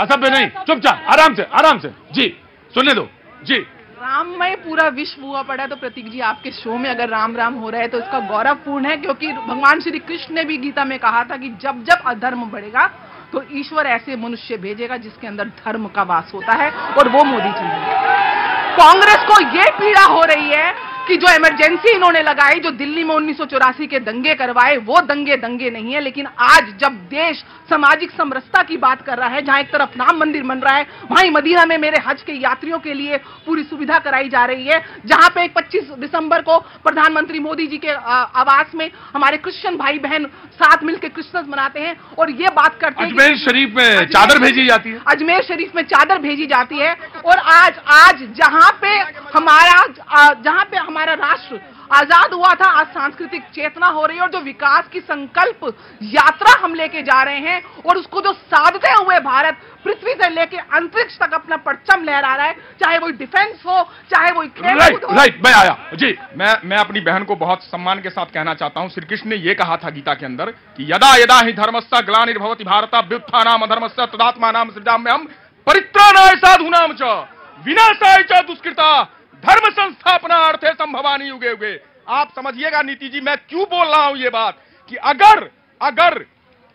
असभ्य नहीं चुपचाप आराम से आराम से। जी, सुनने दो। जी। राममय पूरा विश्व हुआ पड़ा है तो प्रतीक जी, आपके शो में अगर राम राम हो रहा है तो इसका गौरवपूर्ण है, क्योंकि भगवान श्री कृष्ण ने भी गीता में कहा था कि जब जब अधर्म बढ़ेगा तो ईश्वर ऐसे मनुष्य भेजेगा जिसके अंदर धर्म का वास होता है, और वो मोदी जी कांग्रेस को ये पीड़ा हो रही है कि जो इमरजेंसी इन्होंने लगाई जो दिल्ली में उन्नीस सौ चौरासी के दंगे करवाए वो दंगे दंगे नहीं है। लेकिन आज जब देश सामाजिक समरसता की बात कर रहा है जहाँ एक तरफ़ राम मंदिर बन रहा है वहीं मदीना में मेरे हज के यात्रियों के लिए पूरी सुविधा कराई जा रही है जहाँ पे 25 दिसंबर को प्रधानमंत्री मोदी जी के आवास में हमारे क्रिश्चियन भाई बहन साथ मिलकर क्रिसमस मनाते हैं और ये बात करते हैं अजमेर शरीफ में चादर भेजी जाती है। अजमेर शरीफ में चादर भेजी जाती है और आज आज जहाँ पे हमारा जहाँ पे हमारा राष्ट्र आज़ाद हुआ था आज सांस्कृतिक चेतना हो रही है और जो विकास की संकल्प यात्रा हम लेके जा रहे हैं और उसको जो साधते हुए भारत पृथ्वी से लेके अंतरिक्ष तक अपना परचम लहरा रहा है चाहे वो डिफेंस हो चाहे वो खेल राइट राइट मैं आया। जी मैं मैं अपनी बहन को बहुत सम्मान के साथ कहना चाहता हूँ। श्री कृष्ण ने यह कहा था गीता के अंदर कि यदा यदा ही धर्मस्था ग्ला निर्भवती भारत व्युत्थानाम अधर्मस्य तदात्मानाम सृजाम्यहम परित्राणाय साधूनाम च विनाशाय च दुष्कृता। धर्म संस्थापना अर्थे संभवानी युगे युगे आप समझिएगा नीति जी, मैं क्यों बोल रहा हूँ ये बात? कि अगर अगर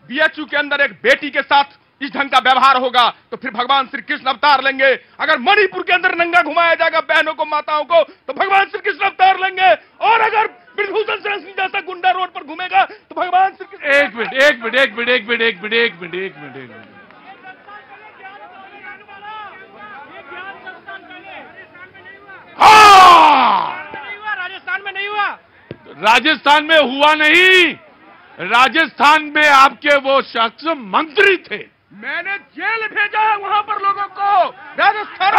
बीएचयू के अंदर एक बेटी के साथ इस ढंग का व्यवहार होगा तो फिर भगवान श्री कृष्ण अवतार लेंगे। अगर मणिपुर के अंदर नंगा घुमाया जाएगा बहनों को, माताओं को तो भगवान श्री कृष्ण अवतार लेंगे। और अगर ब्रजभूषण सरस्वती जैसा गुंडा रोड पर घूमेगा तो भगवान श्री कृष्ण एक मिनट एक मिनट एक मिनट एक मिनट एक मिनट एक मिनट एक मिनट एक मिनट हाँ राजस्थान में नहीं हुआ राजस्थान में हुआ नहीं। राजस्थान में आपके वो शख्स मंत्री थे। मैंने जेल भेजा है वहाँ पर लोगों को। राजस्थान!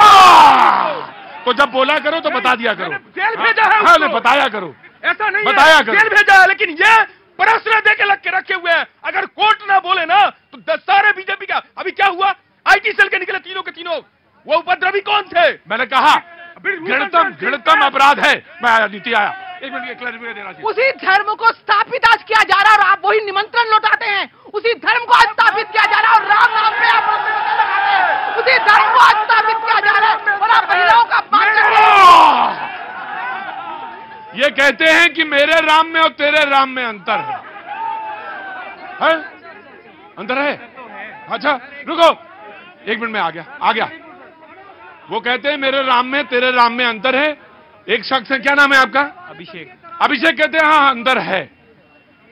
तो जब बोला करो तो बता दिया करो। जेल भेजा है हाँ, बताया करो। ऐसा नहीं बताया है करो। जेल भेजा है लेकिन ये प्रश्न दे के लग के रखे हुए हैं। अगर कोर्ट ना बोले ना तो दस सारे बीजेपी का अभी क्या हुआ? आईटी सेल के निकले तीनों के तीनों। वो उपद्रवी कौन थे? मैंने कहा घृणतम घृणतम अपराध है। मैं नीति आया। एक मिनट ये क्लैरिफिकेशन देना चाहिए उसी धर्म को स्थापित आज किया जा रहा है और आप वही निमंत्रण लौटाते हैं। उसी धर्म को आज स्थापित किया जा रहा है और राम नाम पे आप लगाते हैं। उसी धर्म को आज स्थापित किया जा रहा है और आप महिलाओं का अपमान ये कहते हैं कि मेरे राम में और तेरे राम में अंतर है। है? अंतर है? अच्छा रुको। एक मिनट में आ गया आ गया। वो कहते हैं मेरे राम में तेरे राम में अंतर है। एक शख्स है क्या नाम है आपका? अभिषेक। अभिषेक कहते हैं हाँ अंतर है।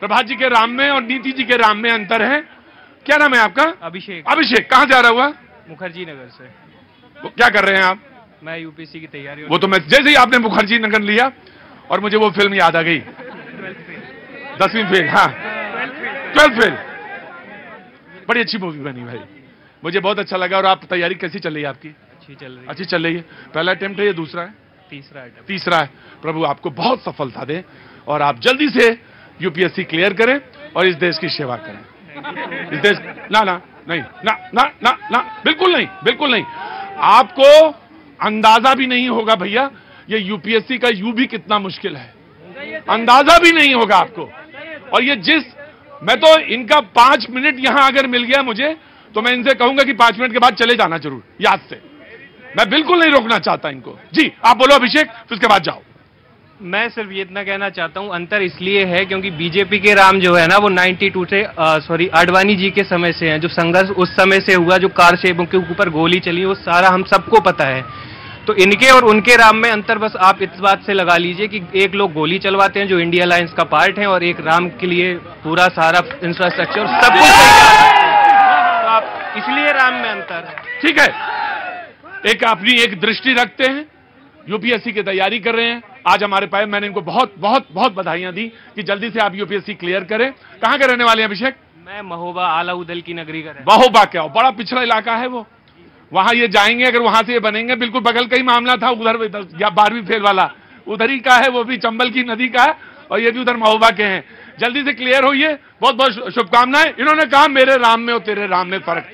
प्रभात जी के राम में और नीति जी के राम में अंतर है। क्या नाम है आपका? अभिषेक। अभिषेक कहाँ जा रहा हुआ? मुखर्जी नगर से। वो क्या कर रहे हैं आप? मैं यूपीएससी की तैयारी वो तो मैं जैसे ही आपने मुखर्जी नगर लिया और मुझे वो फ़िल्म याद आ गई। दसवीं फेल हाँ। Twelfth fail. बड़ी अच्छी मूवी बनी भाई। मुझे बहुत अच्छा लगा और आप तैयारी कैसी चल रही है आपकी? अच्छी चल रही है। अच्छी चल रही है। पहला अटेम्प्ट है या दूसरा है? तीसरा आइटम तीसरा है। प्रभु आपको बहुत सफलता दे और आप जल्दी से यूपीएससी क्लियर करें और इस देश की सेवा करें। इस देश ना ना, नहीं, ना ना ना ना, बिल्कुल नहीं बिल्कुल नहीं। आपको अंदाज़ा भी नहीं होगा भैया, ये यूपीएससी का यू भी कितना मुश्किल है। अंदाज़ा भी नहीं होगा आपको। और ये जिस मैं तो इनका पाँच मिनट यहाँ अगर मिल गया मुझे तो मैं इनसे कहूँगा कि पाँच मिनट के बाद चले जाना ज़रूर, याद से। मैं बिल्कुल नहीं रोकना चाहता इनको। जी आप बोलो अभिषेक फिर उसके बाद जाओ। मैं सिर्फ़ ये इतना कहना चाहता हूँ अंतर इसलिए है क्योंकि बीजेपी के राम जो है ना वो 92 से सॉरी आडवाणी जी के समय से हैं जो संघर्ष उस समय से हुआ जो कार सेबों के ऊपर गोली चली वो सारा हम सबको पता है। तो इनके और उनके राम में अंतर बस आप इस बात से लगा लीजिए कि एक लोग गोली चलवाते हैं जो इंडिया अलायंस का पार्ट है और एक राम के लिए पूरा सारा इंफ्रास्ट्रक्चर सब कुछ तो आप इसलिए राम में अंतर है। ठीक है। एक अपनी एक दृष्टि रखते हैं। यूपीएससी की तैयारी कर रहे हैं। आज हमारे पास मैंने इनको बहुत बहुत बहुत बधाइयाँ दी कि जल्दी से आप यूपीएससी क्लियर करें। कहाँ के रहने वाले हैं अभिषेक? मैं महोबा आला उदल की नगरी का महोबा क्या बड़ा पिछड़ा इलाका है वो। वहाँ ये जाएँगे अगर वहाँ से ये बनेंगे बिल्कुल बगल का ही मामला था उधर या बारहवीं फेल वाला। उधर ही का है वो भी चंबल की नदी का है और ये भी उधर महोबा के हैं। जल्दी से क्लियर होइए। बहुत बहुत शुभकामनाएँ। इन्होंने कहा मेरे राम में और तेरे राम में फ़र्क।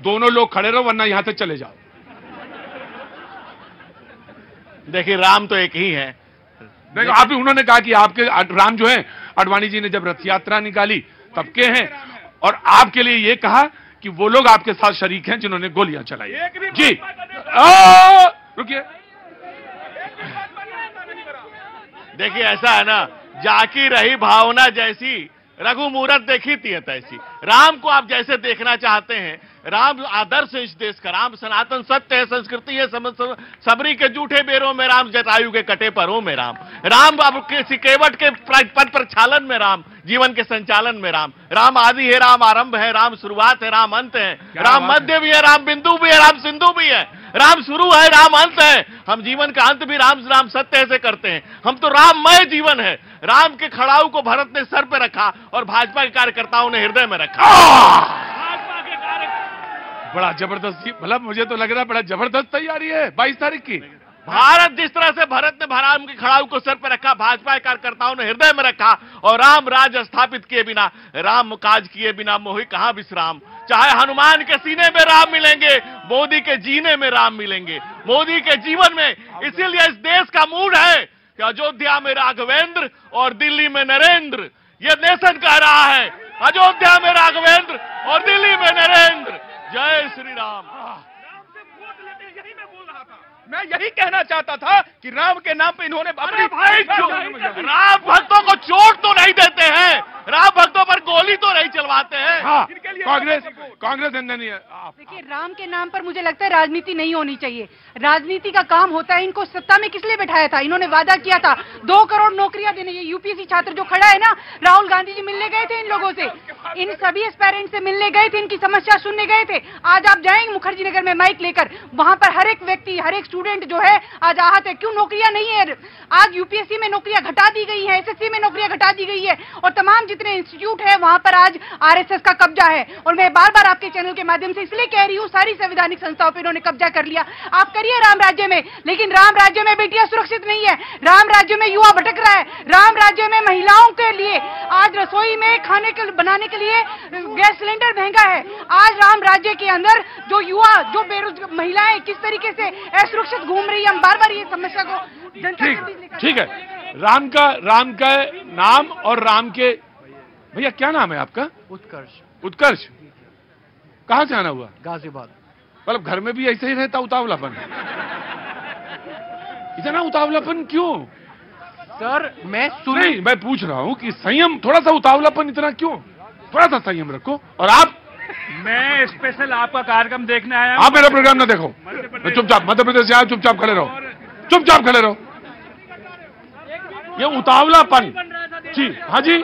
दोनों लोग खड़े रहो वरना यहाँ से चले जाओ। देखिए राम तो एक ही है। देखो आप भी उन्होंने कहा कि आपके राम जो है अडवाणी जी ने जब रथ यात्रा निकाली तब के हैं। और आपके लिए ये कहा कि वो लोग आपके साथ शरीक हैं जिन्होंने गोलियाँ चलाई जी। आ, रुकिए। देखिए ऐसा है ना जाकी रही भावना जैसी रघु मूरत देखी थी तैसी राम को आप जैसे देखना चाहते हैं राम आदर्श है इस देश का। राम सनातन सत्य है संस्कृति है सबरी के जूठे बेरों में राम जटायु के कटे परों में राम। राम अब के सिकेवट के प्र- पद प्रक्षालन में राम जीवन के संचालन में राम। राम आदि है राम आरंभ है राम शुरुआत है राम अंत है। राम मध्य भी है राम बिंदु भी है राम सिंधु भी है। राम शुरू है राम अंत है। हम जीवन का अंत भी राम राम सत्य से करते हैं। हम तो राममय जीवन है। राम के खड़ाऊ को भरत ने सर पे रखा और भाजपा के कार्यकर्ताओं ने हृदय में रखा। बड़ा ज़बरदस्त मतलब मुझे तो लग रहा है बड़ा ज़बरदस्त तैयारी है बाईस तारीख की। भारत जिस तरह से भरत ने राम के खड़ाऊ को सर पर रखा, भाजपा कार्यकर्ताओं ने हृदय में रखा और राम राज स्थापित किए बिना, राम काज किए बिना मोहि कहाँ विश्राम? चाहे हनुमान के सीने में राम मिलेंगे, मोदी के जीने में राम मिलेंगे, मोदी के जीवन में। इसीलिए इस देश का मूड है कि अयोध्या में राघवेंद्र और दिल्ली में नरेंद्र, ये नेशन कह रहा है। अयोध्या में राघवेंद्र और दिल्ली में नरेंद्र। जय श्री राम। यही मैं बोल रहा था। मैं यही कहना चाहता था कि राम के नाम पे इन्होंने अपने भाई राम भक्तों को चोट तो नहीं देते हैं। राम भक्तों पर गोली तो नहीं चलवाते हैं। हाँ कांग्रेस कांग्रेस नहीं है देखिए राम के नाम पर मुझे लगता है राजनीति नहीं होनी चाहिए। राजनीति का काम होता है इनको सत्ता में किस लिए बैठाया था? इन्होंने वादा किया था। दो करोड़ नौकरियाँ देने ये यूपीएससी छात्र जो खड़ा है ना राहुल गांधी जी मिलने गए थे इन लोगों से। इन सभी एस्पेरेंट से मिलने गए थे इनकी समस्या सुनने गए थे। आज आप जाएँगे मुखर्जी नगर में माइक लेकर वहाँ पर हर एक व्यक्ति हर एक स्टूडेंट जो है आज आहत है। क्यों नौकरियाँ नहीं है? आज यूपीएससी में नौकरियाँ घटा दी गई है एसएससी में दी गई है। और तमाम जितने इंस्टीट्यूट है वहाँ पर आज आरएसएस का कब्जा है। और मैं बार बार आपके चैनल के माध्यम से इसलिए कह रही हूँ सारी संवैधानिक संस्थाओं पर इन्होंने कब्जा कर लिया। आप करिए राम राज्य में। लेकिन राम राज्य में बेटियाँ सुरक्षित नहीं है। राम राज्य में युवा भटक रहा है। राम राज्य में महिलाओं के लिए आज रसोई में खाने के बनाने के लिए गैस सिलेंडर महँगा है। आज राम राज्य के अंदर जो युवा जो बेरोजगार महिलाएँ किस तरीके से असुरक्षित घूम रही है हम बार बार ये समस्या को जनता ठीक है। राम का राम का नाम और राम के भैया क्या नाम है आपका? उत्कर्ष। उत्कर्ष। कहाँ से आना हुआ? गाजियाबाद। मतलब घर में भी ऐसे ही रहता उतावलापन। इतना उतावलापन क्यों? सर मैं सुन नहीं मैं पूछ रहा हूँ कि संयम थोड़ा सा उतावलापन इतना क्यों? थोड़ा सा संयम रखो और आप मैं स्पेशल आपका कार्यक्रम देखने आया आप मेरा प्रोग्राम ना देखो। चुपचाप मध्य प्रदेश से आए चुपचाप खड़े रहो। चुपचाप खड़े रहो। ये उतावलापन। जी हाँ जी।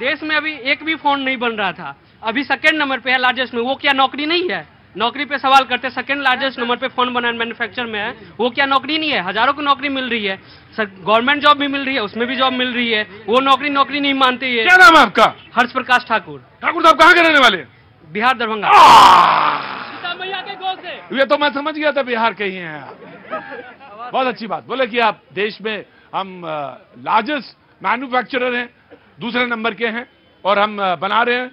देश में अभी एक भी फ़ोन नहीं बन रहा था। अभी सेकेंड नंबर पे है लार्जेस्ट में। वो क्या नौकरी नहीं है? नौकरी पे सवाल करते सेकंड लार्जेस्ट नंबर पे फ़ोन बना मैन्युफैक्चर में है। वो क्या नौकरी नहीं है? हज़ारों की नौकरी मिल रही है। सर गवर्नमेंट जॉब भी मिल रही है उसमें भी जॉब मिल रही है। वो नौकरी नौकरी नहीं मानती है। क्या नाम है आपका? हर्ष प्रकाश ठाकुर। ठाकुर साहब कहाँ के रहने वाले? बिहार दरभंगा। ये तो मैं समझ गया था बिहार के ही हैं बहुत अच्छी बात। बोले कि आप देश में हम लार्जेस्ट मैन्युफैक्चरर हैं दूसरे नंबर के हैं और हम बना रहे हैं।